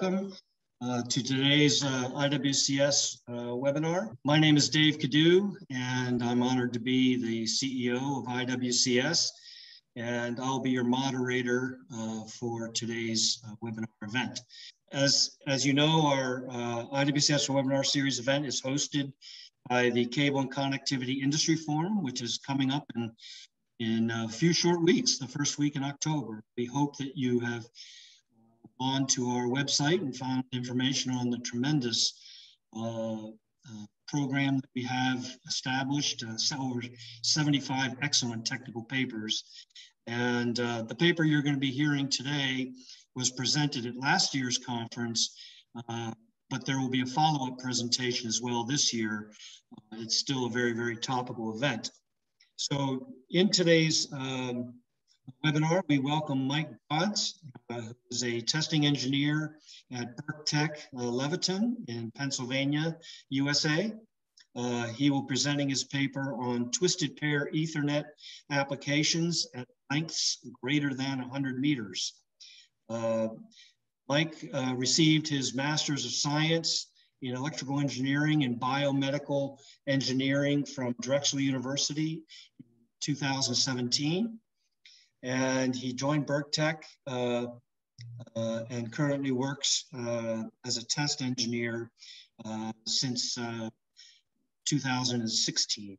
welcome uh, to today's uh, IWCS uh, webinar. My name is Dave Cadieux, and I'm honored to be the CEO of IWCS, and I'll be your moderator uh, for today's uh, webinar event. As, as you know, our uh, IWCS webinar series event is hosted by the Cable and Connectivity Industry Forum, which is coming up in, in a few short weeks, the first week in October. We hope that you have on to our website and found information on the tremendous uh, uh, program that we have established, uh, over 75 excellent technical papers. And uh, the paper you're going to be hearing today was presented at last year's conference, uh, but there will be a follow-up presentation as well this year. It's still a very, very topical event. So in today's um, webinar, we welcome Mike Dodds, uh, who is a testing engineer at Berk uh, Leviton in Pennsylvania, USA. Uh, he will be presenting his paper on twisted pair Ethernet applications at lengths greater than 100 meters. Uh, Mike uh, received his Master's of Science in Electrical Engineering and Biomedical Engineering from Drexel University in 2017 and he joined Berk-Tek uh, uh, and currently works uh, as a test engineer uh, since uh, 2016.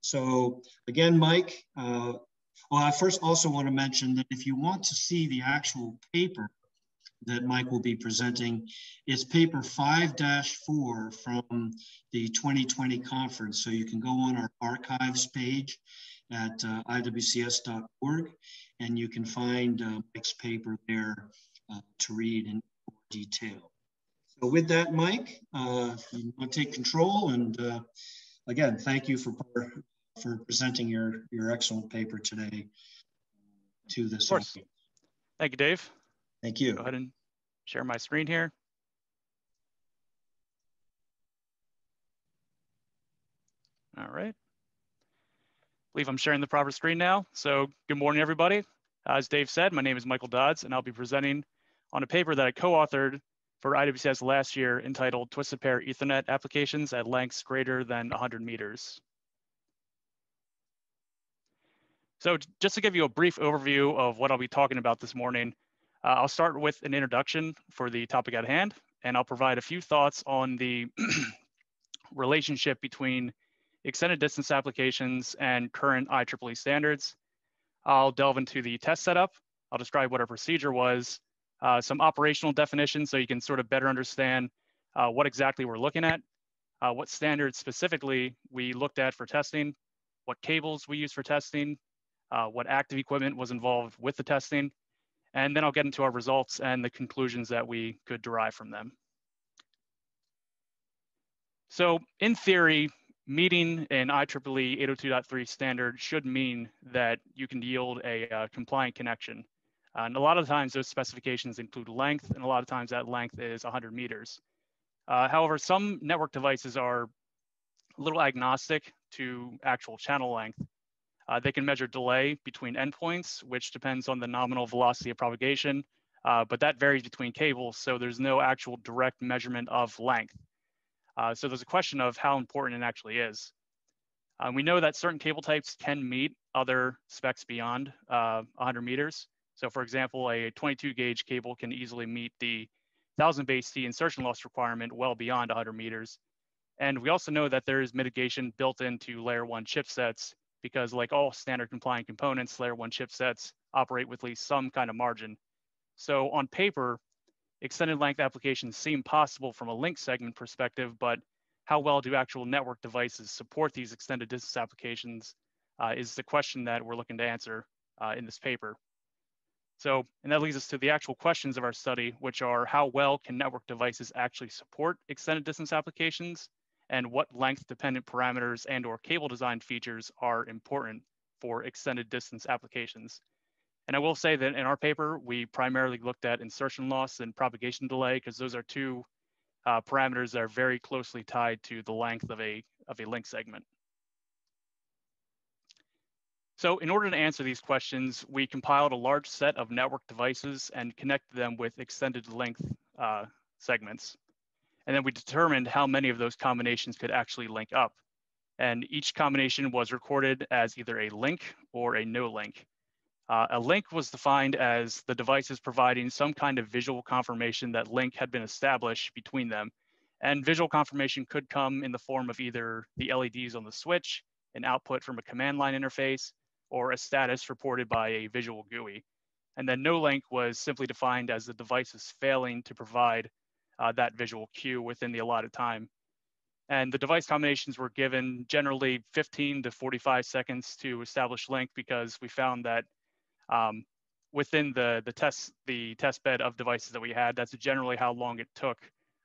So again, Mike, uh, well, I first also want to mention that if you want to see the actual paper that Mike will be presenting, it's paper 5-4 from the 2020 conference. So you can go on our archives page at uh, iwcs.org, and you can find uh, Mike's paper there uh, to read in more detail. So with that, Mike, uh, you want to take control, and uh, again, thank you for for presenting your your excellent paper today to this. Of course. Audience. Thank you, Dave. Thank you. Go ahead and share my screen here. All right believe I'm sharing the proper screen now. So good morning, everybody. As Dave said, my name is Michael Dodds, and I'll be presenting on a paper that I co-authored for IWCS last year entitled Twisted Pair Ethernet Applications at Lengths Greater Than 100 Meters. So just to give you a brief overview of what I'll be talking about this morning, uh, I'll start with an introduction for the topic at hand, and I'll provide a few thoughts on the relationship between extended distance applications, and current IEEE standards. I'll delve into the test setup. I'll describe what our procedure was, uh, some operational definitions so you can sort of better understand uh, what exactly we're looking at, uh, what standards specifically we looked at for testing, what cables we use for testing, uh, what active equipment was involved with the testing, and then I'll get into our results and the conclusions that we could derive from them. So in theory, meeting an IEEE 802.3 standard should mean that you can yield a uh, compliant connection. Uh, and a lot of times those specifications include length, and a lot of times that length is 100 meters. Uh, however, some network devices are a little agnostic to actual channel length. Uh, they can measure delay between endpoints, which depends on the nominal velocity of propagation, uh, but that varies between cables, so there's no actual direct measurement of length. Uh, so there's a question of how important it actually is. Um, we know that certain cable types can meet other specs beyond uh, 100 meters. So for example, a 22 gauge cable can easily meet the 1000 base T insertion loss requirement well beyond 100 meters. And we also know that there is mitigation built into layer one chipsets because like all standard compliant components, layer one chipsets operate with at least some kind of margin. So on paper, extended length applications seem possible from a link segment perspective, but how well do actual network devices support these extended distance applications uh, is the question that we're looking to answer uh, in this paper. So, and that leads us to the actual questions of our study, which are how well can network devices actually support extended distance applications and what length dependent parameters and or cable design features are important for extended distance applications. And I will say that in our paper, we primarily looked at insertion loss and propagation delay because those are two uh, parameters that are very closely tied to the length of a, of a link segment. So in order to answer these questions, we compiled a large set of network devices and connected them with extended length uh, segments. And then we determined how many of those combinations could actually link up. And each combination was recorded as either a link or a no link. Uh, a link was defined as the devices providing some kind of visual confirmation that link had been established between them. And visual confirmation could come in the form of either the LEDs on the switch, an output from a command line interface, or a status reported by a visual GUI. And then no link was simply defined as the devices failing to provide uh, that visual cue within the allotted time. And the device combinations were given generally 15 to 45 seconds to establish link because we found that um, within the, the, test, the test bed of devices that we had, that's generally how long it took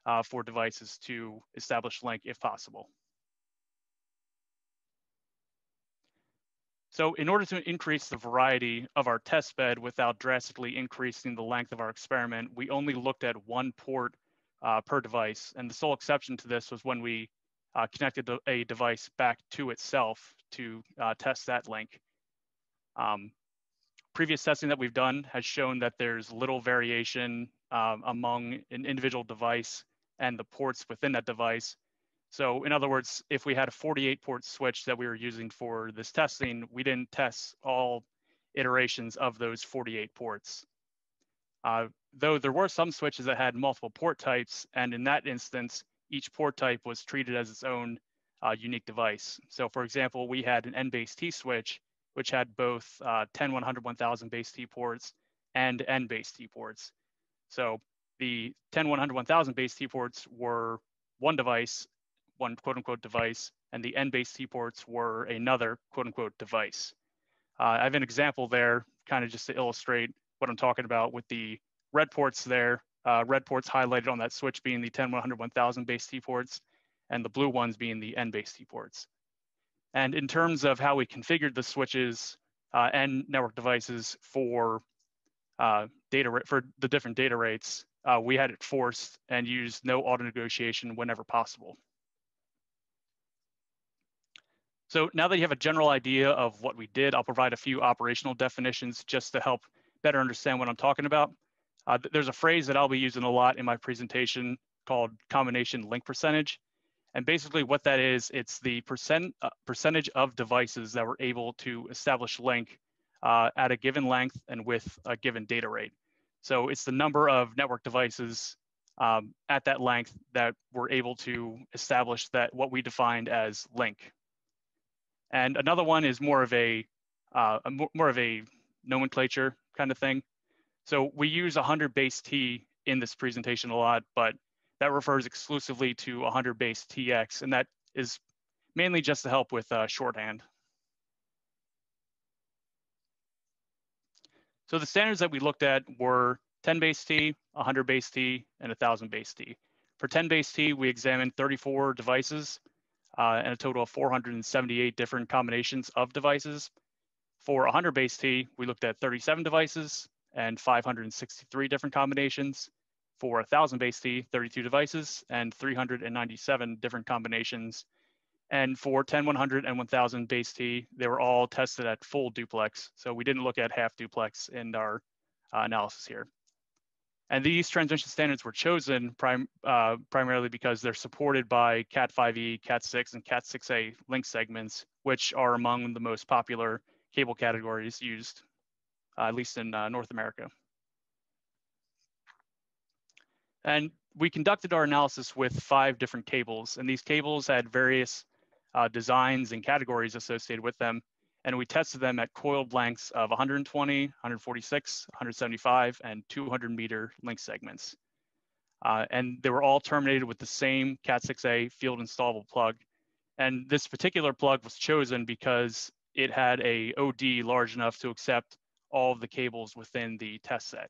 uh, for devices to establish link if possible. So in order to increase the variety of our test bed without drastically increasing the length of our experiment, we only looked at one port uh, per device. And the sole exception to this was when we uh, connected a device back to itself to uh, test that link. Um, previous testing that we've done has shown that there's little variation um, among an individual device and the ports within that device. So in other words, if we had a 48 port switch that we were using for this testing, we didn't test all iterations of those 48 ports. Uh, though there were some switches that had multiple port types, and in that instance, each port type was treated as its own uh, unique device. So for example, we had an N base T switch, which had both uh, 10, 100, 1000 base T ports and N base T ports. So the 10, 100, 1000 base T ports were one device, one quote unquote device, and the N base T ports were another quote unquote device. Uh, I have an example there, kind of just to illustrate what I'm talking about with the red ports there. Uh, red ports highlighted on that switch being the 10, 100, 1000 base T ports, and the blue ones being the N base T ports. And in terms of how we configured the switches uh, and network devices for uh, data for the different data rates, uh, we had it forced and used no auto negotiation whenever possible. So now that you have a general idea of what we did, I'll provide a few operational definitions just to help better understand what I'm talking about. Uh, there's a phrase that I'll be using a lot in my presentation called combination link percentage. And basically what that is, it's the percent uh, percentage of devices that were able to establish link uh, at a given length and with a given data rate. So it's the number of network devices um, at that length that were able to establish that what we defined as link. And another one is more of a, uh, a more of a nomenclature kind of thing. So we use 100 base T in this presentation a lot, but that refers exclusively to 100 base TX, and that is mainly just to help with uh, shorthand. So the standards that we looked at were 10 base T, 100 base T, and 1000 base T. For 10 base T, we examined 34 devices uh, and a total of 478 different combinations of devices. For 100 base T, we looked at 37 devices and 563 different combinations. For 1000 base T, 32 devices and 397 different combinations. And for 10, 100, and 1000 base T, they were all tested at full duplex. So we didn't look at half duplex in our uh, analysis here. And these transmission standards were chosen prim uh, primarily because they're supported by Cat5e, Cat6, and Cat6a link segments, which are among the most popular cable categories used, uh, at least in uh, North America. And we conducted our analysis with five different cables, and these cables had various uh, designs and categories associated with them. And we tested them at coiled lengths of 120, 146, 175, and 200 meter link segments. Uh, and they were all terminated with the same Cat6a field installable plug. And this particular plug was chosen because it had a OD large enough to accept all of the cables within the test set,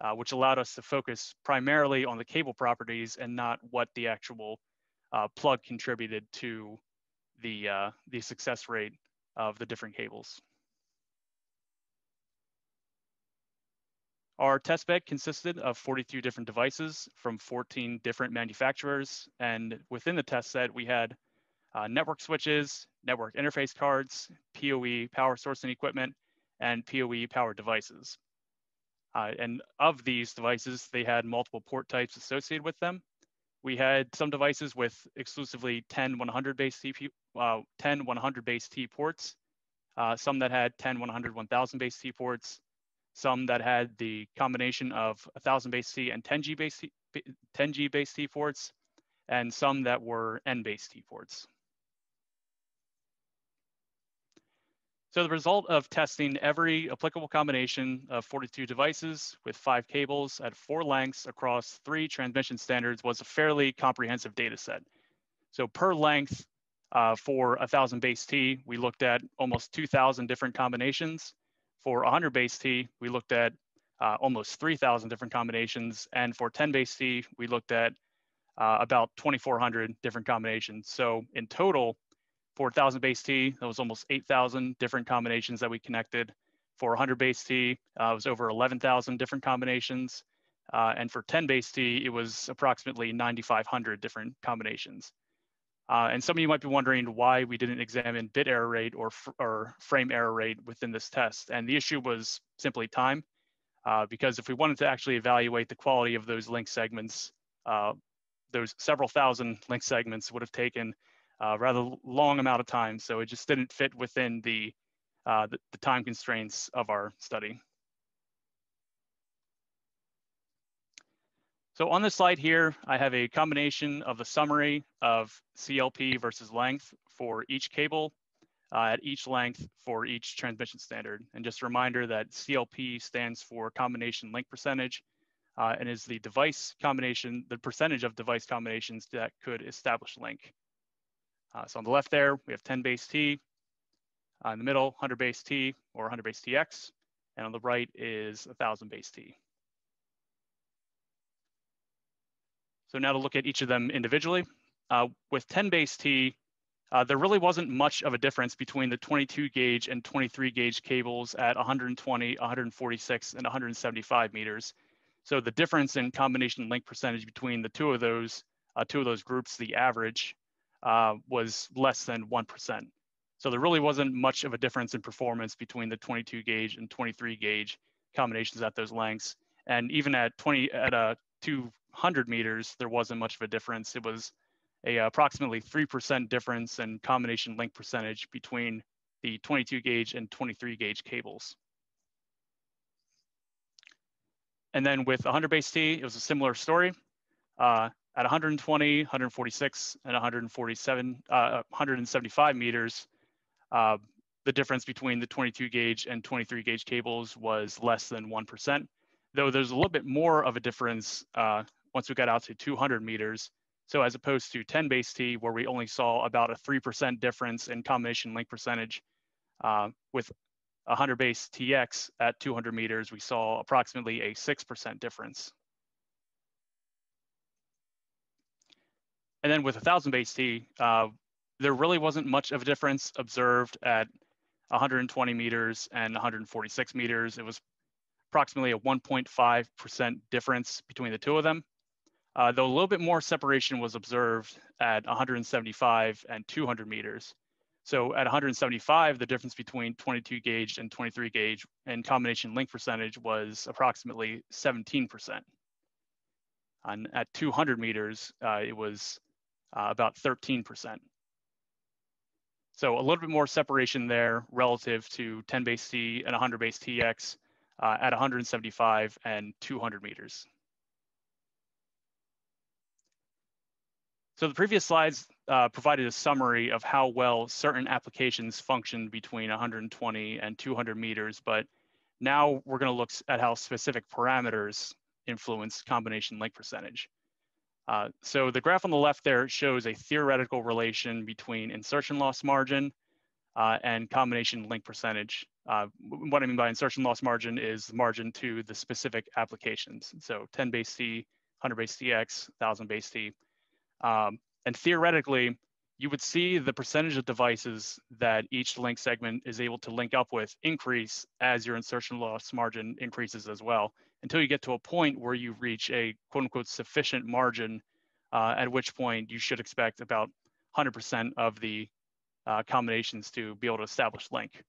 uh, which allowed us to focus primarily on the cable properties and not what the actual uh, plug contributed to the, uh, the success rate of the different cables. Our test bed consisted of 42 different devices from 14 different manufacturers. And within the test set, we had uh, network switches, network interface cards, PoE power sourcing equipment, and PoE power devices. Uh, and of these devices, they had multiple port types associated with them. We had some devices with exclusively 10 100 base T, uh, 10 100 base T ports, uh, some that had 10 100 1000 base T ports, some that had the combination of 1000 base T and 10G base T, 10G base T ports, and some that were N base T ports. So the result of testing every applicable combination of 42 devices with five cables at four lengths across three transmission standards was a fairly comprehensive data set. So per length uh, for 1000 base T, we looked at almost 2000 different combinations. For 100 base T, we looked at uh, almost 3000 different combinations. And for 10 base T, we looked at uh, about 2400 different combinations. So in total, for 1000 base T, that was almost 8,000 different combinations that we connected. For 100 base T, uh, it was over 11,000 different combinations. Uh, and for 10 base T, it was approximately 9,500 different combinations. Uh, and some of you might be wondering why we didn't examine bit error rate or, or frame error rate within this test. And the issue was simply time, uh, because if we wanted to actually evaluate the quality of those link segments, uh, those several thousand link segments would have taken uh, rather long amount of time. So it just didn't fit within the, uh, the, the time constraints of our study. So on this slide here, I have a combination of the summary of CLP versus length for each cable uh, at each length for each transmission standard. And just a reminder that CLP stands for combination link percentage uh, and is the device combination, the percentage of device combinations that could establish link. Uh, so on the left there, we have 10 base T. Uh, in the middle, 100 base T or 100 base TX. And on the right is 1000 base T. So now to look at each of them individually. Uh, with 10 base T, uh, there really wasn't much of a difference between the 22 gauge and 23 gauge cables at 120, 146, and 175 meters. So the difference in combination link percentage between the two of those, uh, two of those groups, the average, uh, was less than 1%. So there really wasn't much of a difference in performance between the 22 gauge and 23 gauge combinations at those lengths. And even at 20 at a 200 meters, there wasn't much of a difference. It was a approximately 3% difference in combination link percentage between the 22 gauge and 23 gauge cables. And then with 100 base T, it was a similar story. Uh, at 120, 146, and 147, uh, 175 meters, uh, the difference between the 22 gauge and 23 gauge cables was less than 1%, though there's a little bit more of a difference uh, once we got out to 200 meters. So as opposed to 10 base T, where we only saw about a 3% difference in combination link percentage, uh, with 100 base TX at 200 meters, we saw approximately a 6% difference. And then with 1000 base T, uh, there really wasn't much of a difference observed at 120 meters and 146 meters. It was approximately a 1.5% difference between the two of them, uh, though a little bit more separation was observed at 175 and 200 meters. So at 175, the difference between 22 gauge and 23 gauge and combination link percentage was approximately 17%. And at 200 meters, uh, it was uh, about 13%. So a little bit more separation there relative to 10 base T and 100 base TX uh, at 175 and 200 meters. So the previous slides uh, provided a summary of how well certain applications function between 120 and 200 meters, but now we're going to look at how specific parameters influence combination link percentage. Uh, so the graph on the left there shows a theoretical relation between insertion loss margin uh, and combination link percentage. Uh, what I mean by insertion loss margin is margin to the specific applications. So 10 base T, 100 base TX, 1000 base T. Um, and theoretically, you would see the percentage of devices that each link segment is able to link up with increase as your insertion loss margin increases as well until you get to a point where you reach a quote unquote sufficient margin, uh, at which point you should expect about 100% of the uh, combinations to be able to establish link.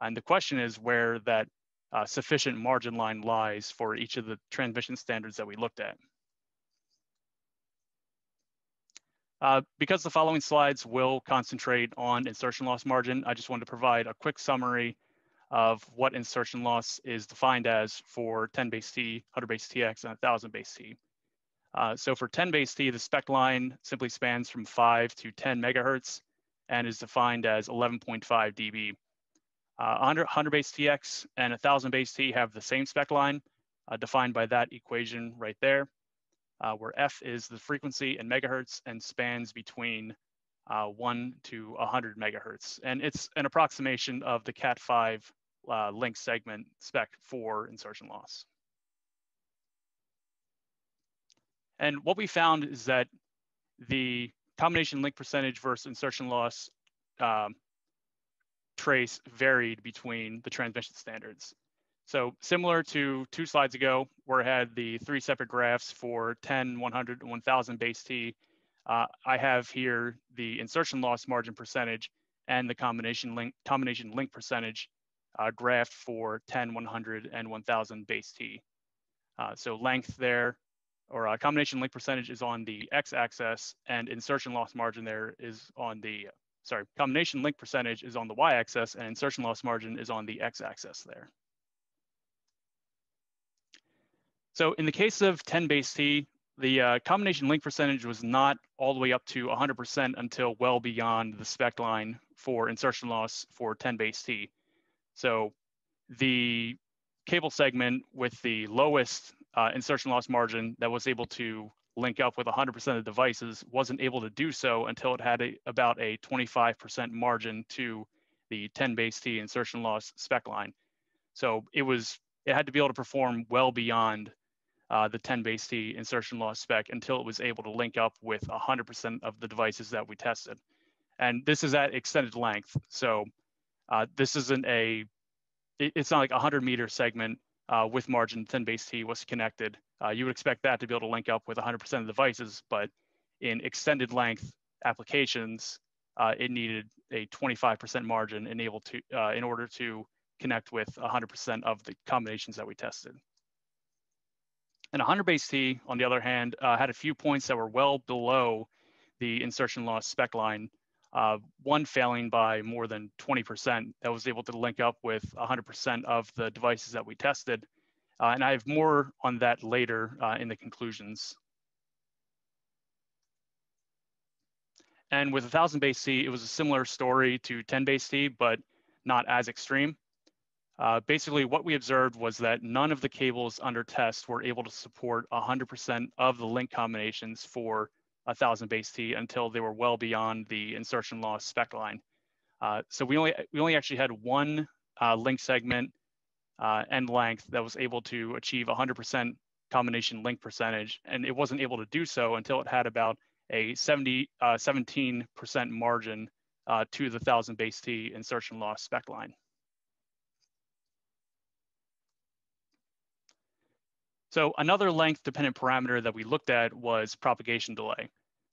And the question is where that uh, sufficient margin line lies for each of the transmission standards that we looked at. Uh, because the following slides will concentrate on insertion loss margin, I just wanted to provide a quick summary of what insertion loss is defined as for 10 base T, 100 base TX, and 1000 base T. Uh, so for 10 base T, the spec line simply spans from 5 to 10 megahertz and is defined as 11.5 dB. Uh, 100, 100 base TX and 1000 base T have the same spec line, uh, defined by that equation right there, uh, where F is the frequency in megahertz and spans between uh, 1 to 100 megahertz. And it's an approximation of the Cat5 uh, link segment spec for insertion loss. And what we found is that the combination link percentage versus insertion loss um, trace varied between the transmission standards. So similar to two slides ago, where I had the three separate graphs for 10, 100, and 1000 base T, uh, I have here the insertion loss margin percentage and the combination link, combination link percentage uh, graphed for 10, 100, and 1000 base T. Uh, so length there, or uh, combination link percentage is on the x-axis, and insertion loss margin there is on the sorry, combination link percentage is on the y-axis and insertion loss margin is on the x-axis there. So in the case of 10 base T, the uh, combination link percentage was not all the way up to 100% until well beyond the spec line for insertion loss for 10 base T. So the cable segment with the lowest uh, insertion loss margin that was able to link up with 100% of the devices wasn't able to do so until it had a, about a 25% margin to the 10 base T insertion loss spec line. So it was it had to be able to perform well beyond uh, the 10 base T insertion loss spec until it was able to link up with 100% of the devices that we tested. And this is at extended length. So uh, this isn't a, it, it's not like a 100 meter segment uh, with margin 10 base T was connected. Uh, you would expect that to be able to link up with 100% of the devices, but in extended length applications, uh, it needed a 25% margin enabled to, uh, in order to connect with 100% of the combinations that we tested. And 100 base T, on the other hand, had a few points that were well below the insertion loss spec line uh, one failing by more than 20% that was able to link up with 100% of the devices that we tested. Uh, and I have more on that later uh, in the conclusions. And with 1000 base T, it was a similar story to 10 base T, but not as extreme. Uh, basically, what we observed was that none of the cables under test were able to support 100% of the link combinations for a thousand base T until they were well beyond the insertion loss spec line. Uh, so we only we only actually had one uh, link segment uh, end length that was able to achieve 100% combination link percentage, and it wasn't able to do so until it had about a 70 17% uh, margin uh, to the thousand base T insertion loss spec line. So another length dependent parameter that we looked at was propagation delay.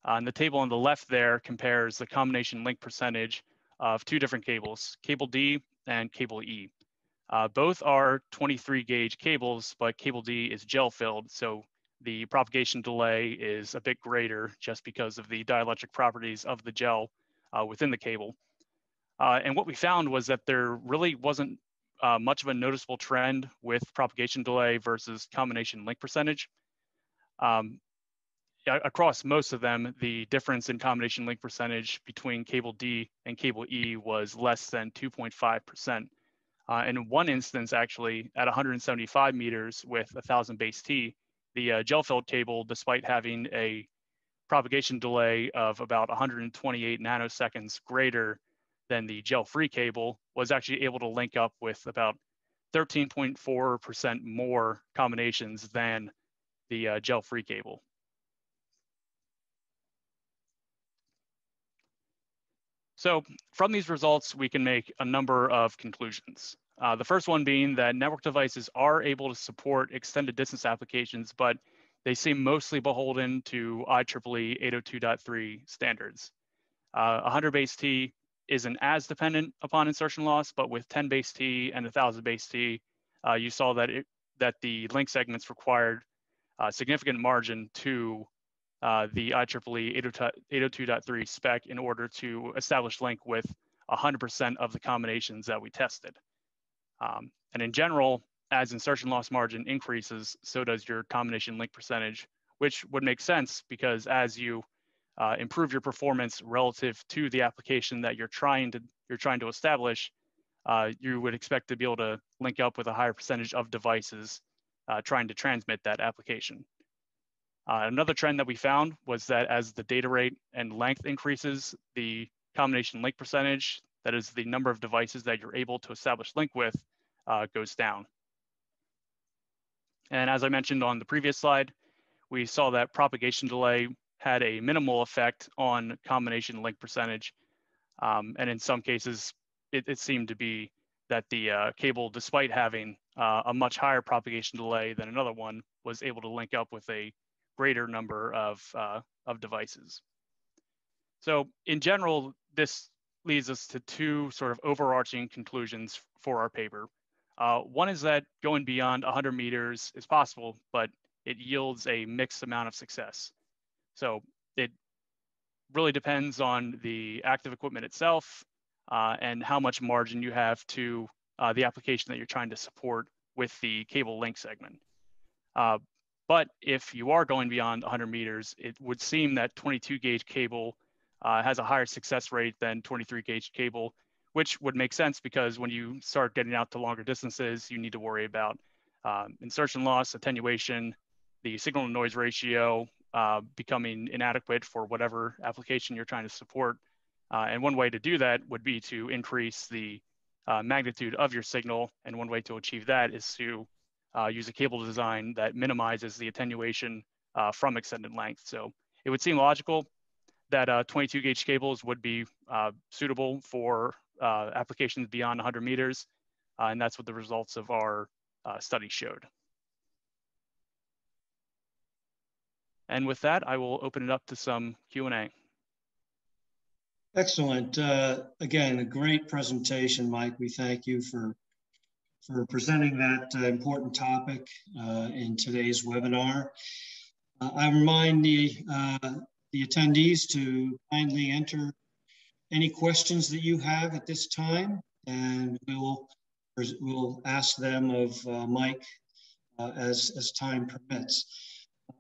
Uh, and the table on the left there compares the combination link percentage of two different cables, cable D and cable E. Uh, both are 23 gauge cables, but cable D is gel filled. So the propagation delay is a bit greater just because of the dielectric properties of the gel uh, within the cable. Uh, and what we found was that there really wasn't uh, much of a noticeable trend with propagation delay versus combination link percentage. Um, across most of them, the difference in combination link percentage between cable D and cable E was less than 2.5%. Uh, in one instance, actually, at 175 meters with 1,000 base T, the uh, gel-filled cable, despite having a propagation delay of about 128 nanoseconds greater than the gel-free cable was actually able to link up with about 13.4% more combinations than the uh, gel-free cable. So from these results, we can make a number of conclusions. Uh, the first one being that network devices are able to support extended distance applications, but they seem mostly beholden to IEEE 802.3 standards. Uh, 100 base T isn't as dependent upon insertion loss, but with 10 base T and 1000 base T, uh, you saw that it, that the link segments required uh, significant margin to uh, the IEEE 802.3 spec in order to establish link with 100% of the combinations that we tested. Um, and in general, as insertion loss margin increases, so does your combination link percentage, which would make sense because as you uh, improve your performance relative to the application that you're trying to you're trying to establish, uh, you would expect to be able to link up with a higher percentage of devices uh, trying to transmit that application. Uh, another trend that we found was that as the data rate and length increases, the combination link percentage, that is the number of devices that you're able to establish link with, uh, goes down. And as I mentioned on the previous slide, we saw that propagation delay had a minimal effect on combination link percentage. Um, and in some cases, it, it, seemed to be that the uh, cable, despite having uh, a much higher propagation delay than another one, was able to link up with a greater number of, uh, of devices. So in general, this leads us to two sort of overarching conclusions for our paper. Uh, one is that going beyond 100 meters is possible, but it yields a mixed amount of success. So it really depends on the active equipment itself uh, and how much margin you have to uh, the application that you're trying to support with the cable link segment. Uh, but if you are going beyond 100 meters, it would seem that 22 gauge cable uh, has a higher success rate than 23 gauge cable, which would make sense because when you start getting out to longer distances, you need to worry about um, insertion loss, attenuation, the signal to noise ratio uh, becoming inadequate for whatever application you're trying to support. Uh, and one way to do that would be to increase the uh, magnitude of your signal. And one way to achieve that is to uh, use a cable design that minimizes the attenuation uh, from extended length. So it would seem logical that uh, 22 gauge cables would be suitable for applications beyond 100 meters. And that's what the results of our study showed. And with that, I will open it up to some Q&A. Excellent. Uh, again, a great presentation, Mike. We thank you for for presenting that uh, important topic uh, in today's webinar. Uh, I remind the, uh, the attendees to kindly enter any questions that you have at this time, and we'll, we'll ask them of uh, Mike as, as time permits.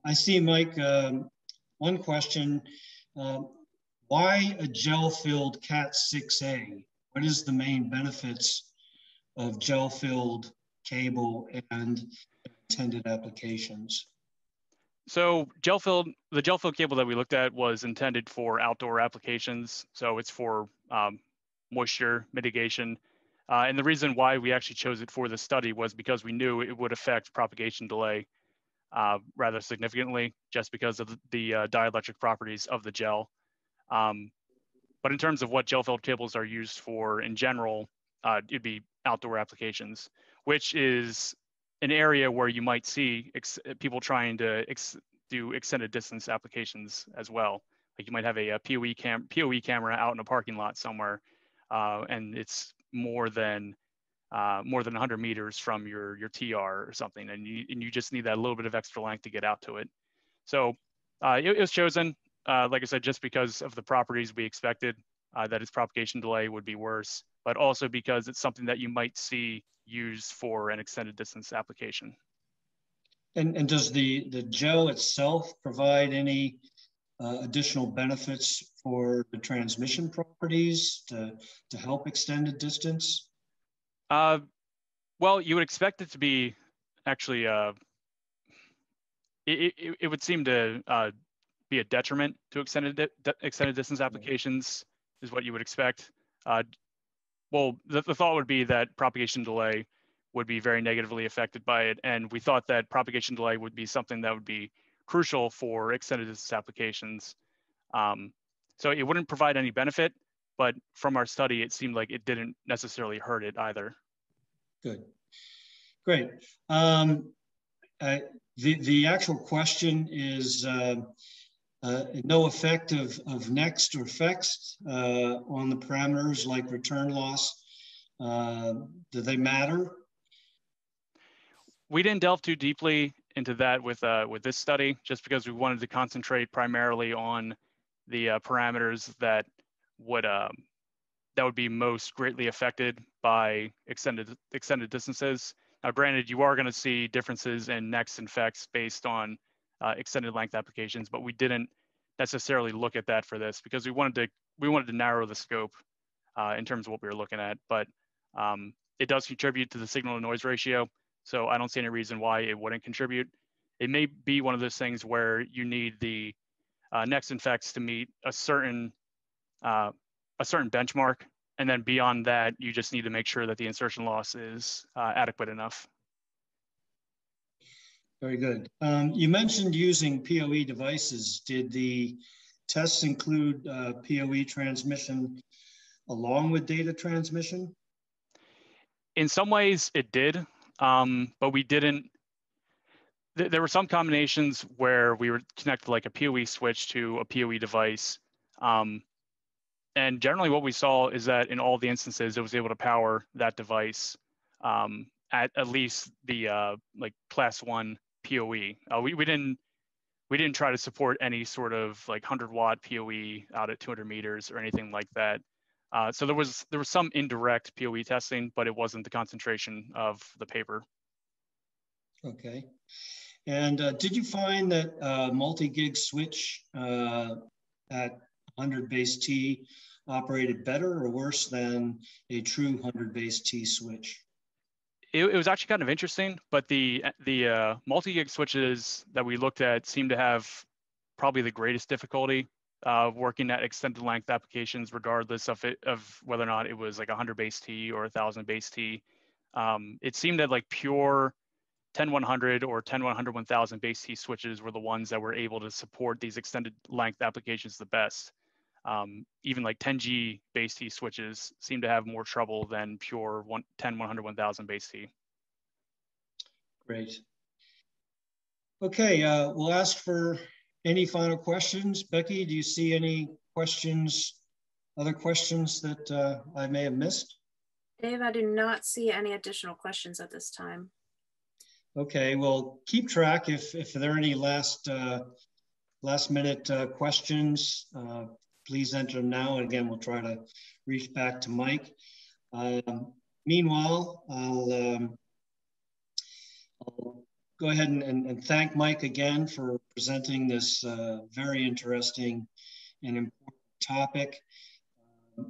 I see, Mike, um, one question. Um, why a gel-filled Cat 6A? What is the main benefits of gel filled cable and intended applications. So gel filled, the gel filled cable that we looked at was intended for outdoor applications. So it's for um, moisture mitigation. Uh, and the reason why we actually chose it for the study was because we knew it would affect propagation delay uh, rather significantly just because of the uh, dielectric properties of the gel. Um, but in terms of what gel filled cables are used for in general, uh, it'd be outdoor applications, which is an area where you might see ex- people trying to ex- do extended distance applications as well. Like you might have a, a PoE, cam- PoE camera out in a parking lot somewhere, uh, and it's more than uh, more than 100 meters from your your TR or something, and you and you just need that little bit of extra length to get out to it. So uh, it, it, was chosen, uh, like I said, just because of the properties we expected uh, that its propagation delay would be worse but also because it's something that you might see used for an extended distance application. And, and does the, the gel itself provide any uh, additional benefits for the transmission properties to, to help extended distance? Uh, well, you would expect it to be actually, uh, it, it, it would seem to uh, be a detriment to extended, di extended distance applications is what you would expect. Uh, well, the, the thought would be that propagation delay would be very negatively affected by it. And we thought that propagation delay would be something that would be crucial for extended distance applications. Um, so it wouldn't provide any benefit, but from our study, it seemed like it didn't necessarily hurt it either. Good, great. Um, uh, the, the actual question is, uh, uh, no effect of, of NEXT or FEXT uh, on the parameters like return loss. Uh, do they matter? we didn't delve too deeply into that with uh, with this study, just because we wanted to concentrate primarily on the uh, parameters that would um, that would be most greatly affected by extended extended distances. Now, granted, you are going to see differences in NEXT and FEXT based on uh, extended length applications, but we didn't necessarily look at that for this because we wanted to we wanted to narrow the scope uh, in terms of what we were looking at. But um, it does contribute to the signal to noise ratio, so I don't see any reason why it wouldn't contribute. It may be one of those things where you need the uh, NEXT and FEXT to meet a certain uh, a certain benchmark, and then beyond that, you just need to make sure that the insertion loss is uh, adequate enough. Very good. Um, you mentioned using PoE devices. Did the tests include uh, PoE transmission along with data transmission? In some ways, it did, um, but we didn't. Th there were some combinations where we were connected like a PoE switch to a PoE device. Um, and generally what we saw is that in all the instances, it was able to power that device um, at at least the uh, like class one PoE. Uh, we, we didn't we didn't try to support any sort of like 100 watt PoE out at 200 meters or anything like that. Uh, so there was there was some indirect PoE testing, but it wasn't the concentration of the paper. Okay. And uh, did you find that uh, multi-gig switch uh, at 100 base T operated better or worse than a true 100 base T switch? It, it was actually kind of interesting, but the the uh, multi-gig switches that we looked at seemed to have probably the greatest difficulty uh, working at extended length applications, regardless of it of whether or not it was like 100 base T or 1,000 base T. Um, it seemed that like pure 10100 or 10100 1000 base T switches were the ones that were able to support these extended length applications the best. Um, even like 10G base T switches seem to have more trouble than pure one, 10, 100, 1000 base T. Great. Okay, uh, we'll ask for any final questions. Becky, do you see any questions, other questions that uh, I may have missed? Dave, I do not see any additional questions at this time. Okay, well, keep track if, if there are any last uh, last minute uh, questions. Please enter them now. And again, we'll try to reach back to Mike. Um, meanwhile, I'll, um, I'll, go ahead and, and, and, thank Mike again for presenting this uh, very interesting and important topic.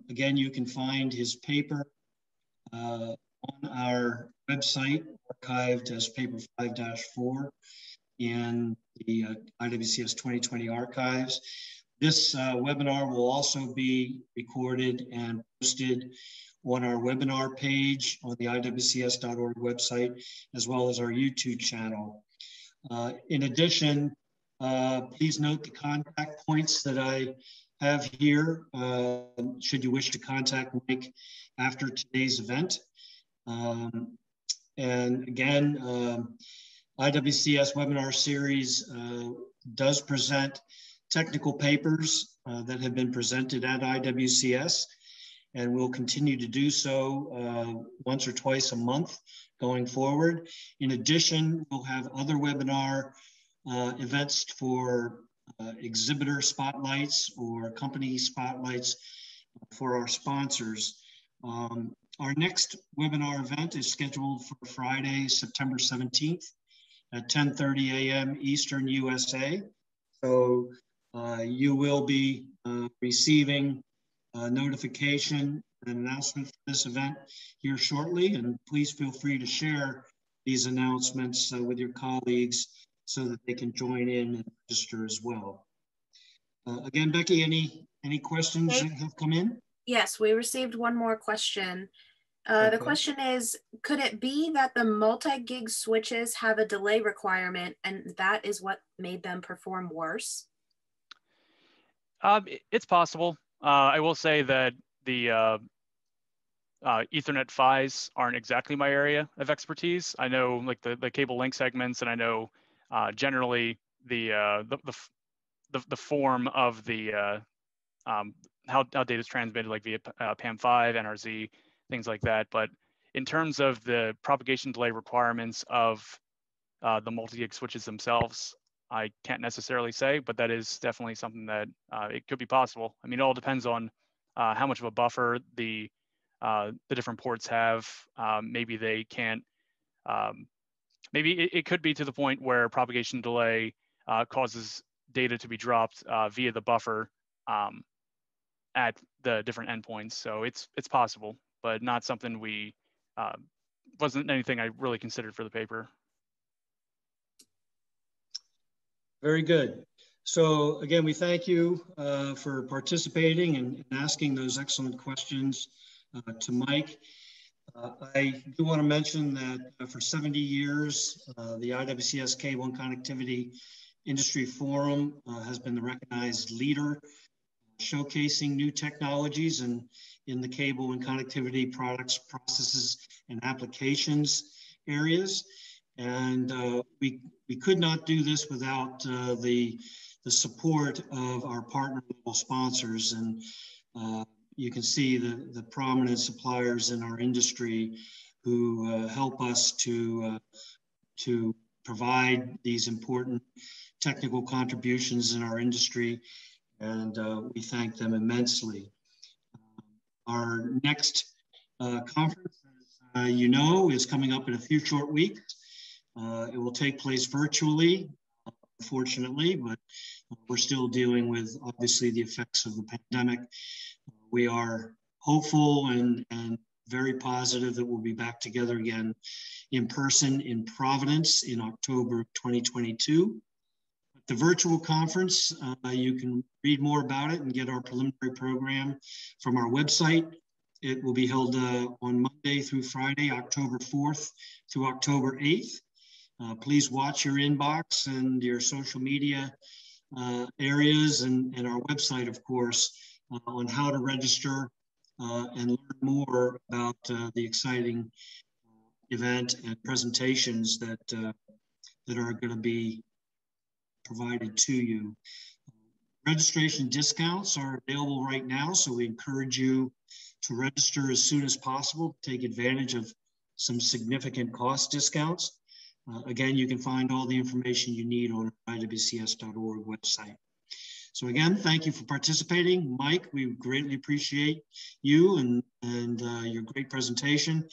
Again, you can find his paper uh, on our website, archived as paper 5-4 in the uh, IWCS 2020 archives. This uh, webinar will also be recorded and posted on our webinar page on the IWCS.org website, as well as our YouTube channel. Uh, in addition, uh, please note the contact points that I have here, uh, should you wish to contact Mike after today's event. Um, and again, um, IWCS webinar series uh, does present technical papers uh, that have been presented at IWCS, and we'll continue to do so uh, once or twice a month going forward. In addition, we'll have other webinar uh, events for uh, exhibitor spotlights or company spotlights for our sponsors. Um, our next webinar event is scheduled for Friday, September 17th at 10.30 a.m. Eastern USA. So you will be uh, receiving a notification and announcement for this event here shortly. And please feel free to share these announcements uh, with your colleagues so that they can join in and register as well. Uh, again, Becky, any, any questions that have come in? Yes, we received one more question. Uh, okay. The question is, could it be that the multi-gig switches have a delay requirement and that is what made them perform worse? Um, it's possible. Uh, I will say that the uh, uh, Ethernet PHYs aren't exactly my area of expertise. I know like the, the cable link segments, and I know uh, generally the, uh, the, the, the the form of the uh, um, how how data is transmitted, like via PAM5, NRZ, things like that. But in terms of the propagation delay requirements of the multi-gig switches themselves, I can't necessarily say, but that is definitely something that uh, it could be possible. I mean, it all depends on uh, how much of a buffer the uh, the different ports have. Um, maybe they can't. Um, maybe it, it, could be to the point where propagation delay uh, causes data to be dropped uh, via the buffer um, at the different endpoints. So it's it's possible, but not something we wasn't anything I really considered for the paper. Very good. So again, we thank you uh, for participating and, asking those excellent questions uh, to Mike. Uh, I do want to mention that uh, for 70 years, uh, the IWCS K1 Connectivity Industry Forum uh, has been the recognized leader showcasing new technologies and in the cable and connectivity products, processes, and applications areas. And uh, we, we could not do this without uh, the, the support of our partner level sponsors. And uh, you can see the, the prominent suppliers in our industry who uh, help us to, uh, to provide these important technical contributions in our industry. And uh, we thank them immensely. our next conference, as you know, is coming up in a few short weeks. Uh, it will take place virtually, unfortunately, but we're still dealing with obviously the effects of the pandemic. We are hopeful and, and very positive that we'll be back together again in person in Providence in October of 2022. The virtual conference, uh, you can read more about it and get our preliminary program from our website. It will be held uh, on Monday through Friday, October 4th through October 8th. Uh, please watch your inbox and your social media uh, areas and, and our website, of course, uh, on how to register uh, and learn more about uh, the exciting event and presentations that, that are going to be provided to you. Registration discounts are available right now, so we encourage you to register as soon as possible, take advantage of some significant cost discounts. Uh, again, you can find all the information you need on iwcs.org website. So again, thank you for participating. Mike, we greatly appreciate you and, and uh, your great presentation.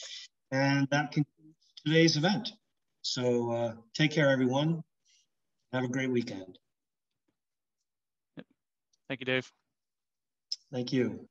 And that concludes today's event. So uh, take care, everyone. Have a great weekend. Thank you, Dave. Thank you.